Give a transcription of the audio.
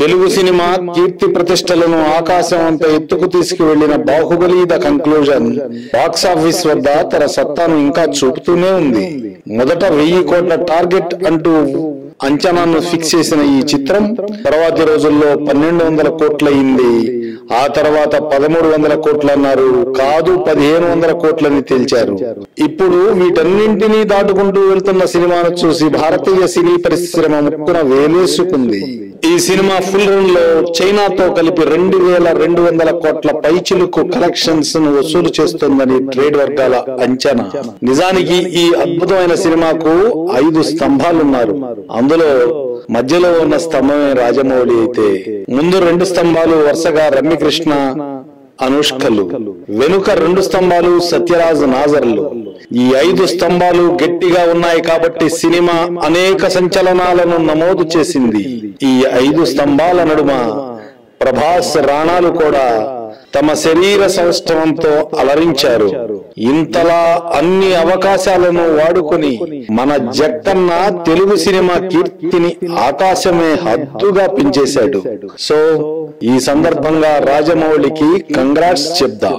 Telugu cinema కీర్తి ప్రతిష్టలను ఆకాశం అంత ఎత్తుకు తీసుకువెళ్ళిన Baahubali the conclusion box office వద్ద తన సత్తాను ఇంకా చూపుతూనే ఉంది. మొదట వెయ్యి కోట్ల టార్గెట్ అంటూ అంచనాను ఫిక్స్ చేసిన ఈ చిత్రం తర్వాతి రోజుల్లో పన్నెండు వందల కోట్లయింది. ఆ తర్వాత పదమూడు వందల కోట్లు అన్నారు. కాదు పదిహేను వందల కోట్లని తేల్చారు. ఇప్పుడు వీటన్నింటినీ దాటుకుంటూ వెళ్తున్న సినిమాను చూసి భారతీయ సినీ పరిశ్రమ ముక్కున వేలేసుకుంది. ఈ సినిమా ఫుల్ రన్లో చైనాతో కలిపి రెండు వేల రెండు వందల కోట్ల పైచిలుకు కలెక్షన్స్ను వసూలు చేస్తుందని ట్రేడ్ వర్గాల అంచనా. నిజానికి ఈ అద్భుతమైన సినిమాకు ఐదు స్తంభాలున్నారు. అందులో మధ్యలో ఉన్న స్తంభమే రాజమౌళి అయితే. ముందు రెండు స్తంభాలు వరుసగా రమ్యకృష్ణ అనుష్కలు. వెనుక రెండు స్తంభాలు సత్యరాజ్ నాజర్లు. ఈ ఐదు స్తంభాలు గట్టిగా ఉన్నాయి కాబట్టి సినిమా అనేక సంచలనాలను నమోదు చేసింది. ఈ ఐదు స్తంభాల నడుమ ప్రభాస్ రాణాలు కూడా తమ శరీర సౌష్ఠవంతో అలరించారు. ఇంతలా అన్ని అవకాశాలను వాడుకొని మన జక్కన్న తెలుగు సినిమా కీర్తిని ఆకాశమే హద్దుగా పెంచేశాడు. సో ఈ సందర్భంగా రాజమౌళికి కంగ్రాట్స్ చెప్దాం.